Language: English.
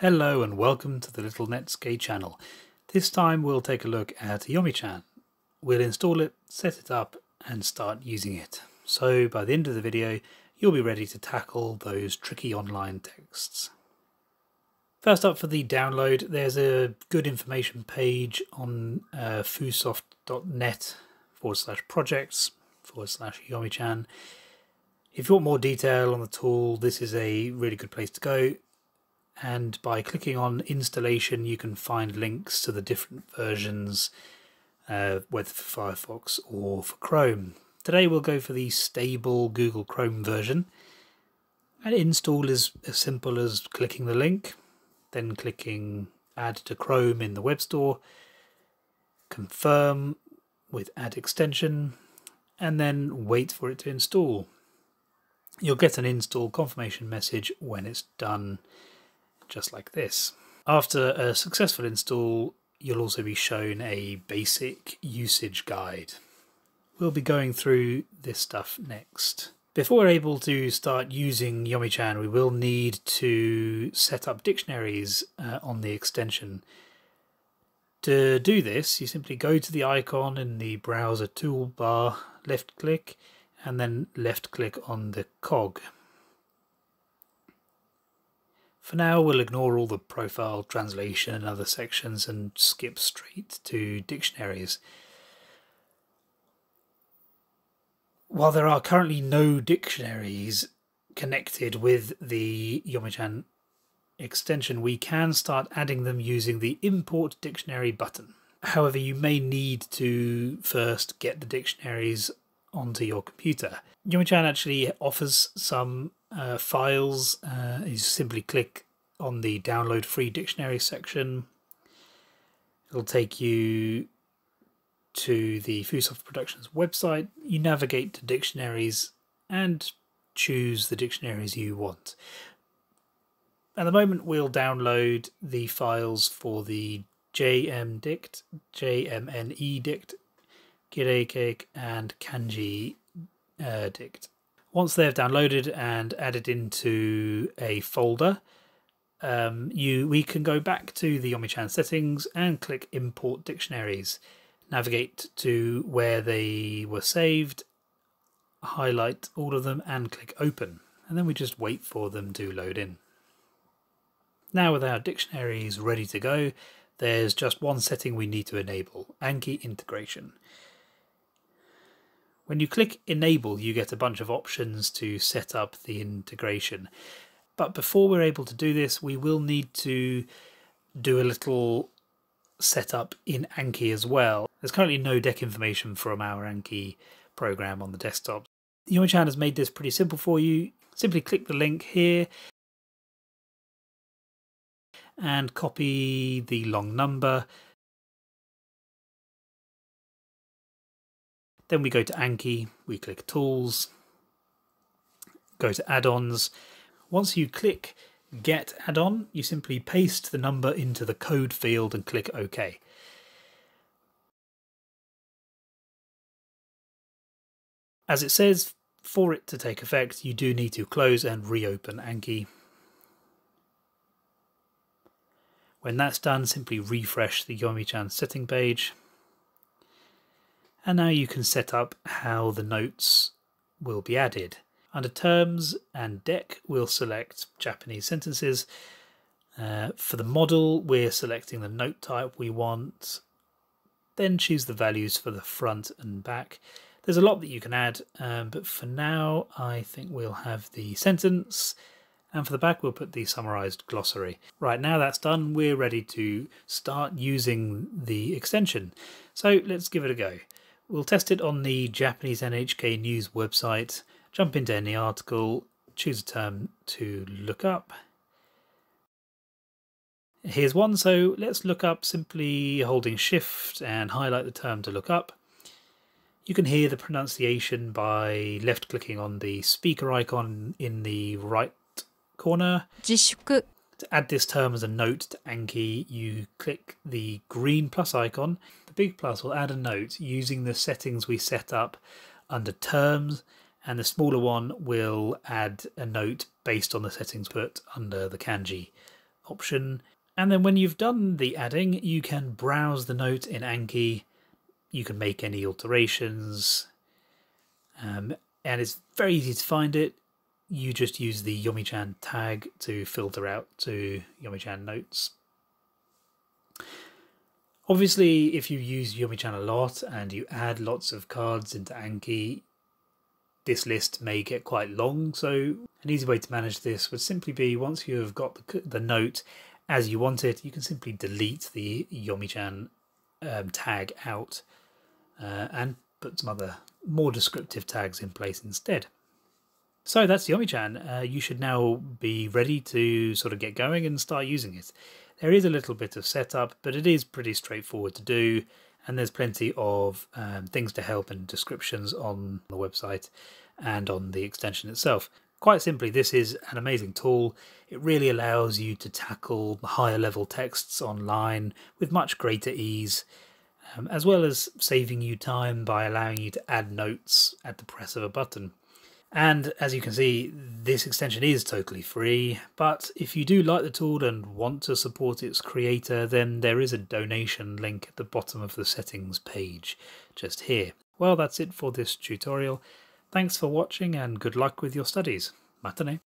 Hello and welcome to the Little Netsuke channel. This time we'll take a look at Yomi-chan. We'll install it, set it up and start using it. So by the end of the video you'll be ready to tackle those tricky online texts. First up for the download there's a good information page on uh, foosoft.net forward slash projects forward slash Yomi-chan. If you want more detail on the tool this is a really good place to go and by clicking on installation you can find links to the different versions uh, whether for Firefox or for Chrome. Today we'll go for the stable Google Chrome version and install is as simple as clicking the link then clicking add to Chrome in the web store confirm with add extension and then wait for it to install. You'll get an install confirmation message when it's done just like this. After a successful install, you'll also be shown a basic usage guide. We'll be going through this stuff next. Before we're able to start using Yomi-chan, we will need to set up dictionaries uh, on the extension. To do this, you simply go to the icon in the browser toolbar, left click, and then left click on the cog. For now, we'll ignore all the profile, translation and other sections and skip straight to dictionaries. While there are currently no dictionaries connected with the Yomi-chan extension, we can start adding them using the import dictionary button. However, you may need to first get the dictionaries onto your computer. Yomi-chan actually offers some uh, files. Uh, you simply click on the download free dictionary section. It'll take you to the FooSoft Productions website. You navigate to dictionaries and choose the dictionaries you want. At the moment, we'll download the files for the JMDict, JMNE-dict, KireiCake, and Kanji uh, dict. Once they've downloaded and added into a folder, um, you we can go back to the Yomi-chan settings and click Import Dictionaries. Navigate to where they were saved, highlight all of them and click Open. And then we just wait for them to load in. Now with our dictionaries ready to go, there's just one setting we need to enable, Anki integration. When you click enable, you get a bunch of options to set up the integration. But before we're able to do this, we will need to do a little setup in Anki as well. There's currently no deck information from our Anki program on the desktop. Yomi-chan has made this pretty simple for you. Simply click the link here and copy the long number Then we go to Anki, we click Tools, go to Add-ons. Once you click Get Add-on, you simply paste the number into the code field and click OK. As it says, for it to take effect, you do need to close and reopen Anki. When that's done, simply refresh the Yomi-chan setting page. And now you can set up how the notes will be added. Under Terms and Deck, we'll select Japanese sentences. Uh, for the model, we're selecting the note type we want. Then choose the values for the front and back. There's a lot that you can add, um, but for now, I think we'll have the sentence. And for the back, we'll put the summarized glossary. Right now that's done, we're ready to start using the extension. So let's give it a go. We'll test it on the Japanese NHK News website, jump into any article, choose a term to look up. Here's one, so let's look up simply holding shift and highlight the term to look up. You can hear the pronunciation by left clicking on the speaker icon in the right corner. 自粛 To add this term as a note to Anki, you click the green plus icon. The big plus will add a note using the settings we set up under terms, and the smaller one will add a note based on the settings put under the kanji option. And then when you've done the adding, you can browse the note in Anki. You can make any alterations. Um, and it's very easy to find it. You just use the Yomi-chan tag to filter out to Yomi-chan notes. Obviously, if you use Yomi-chan a lot and you add lots of cards into Anki, this list may get quite long, so an easy way to manage this would simply be once you have got the, the note as you want it, you can simply delete the Yomi-chan um, tag out uh, and put some other more descriptive tags in place instead. So that's Yomi-chan. Uh, you should now be ready to sort of get going and start using it. There is a little bit of setup, but it is pretty straightforward to do, and there's plenty of um, things to help and descriptions on the website and on the extension itself. Quite simply, this is an amazing tool. It really allows you to tackle higher level texts online with much greater ease, um, as well as saving you time by allowing you to add notes at the press of a button. And as you can see, this extension is totally free, but if you do like the tool and want to support its creator, then there is a donation link at the bottom of the settings page, just here. Well, that's it for this tutorial. Thanks for watching and good luck with your studies. Matane.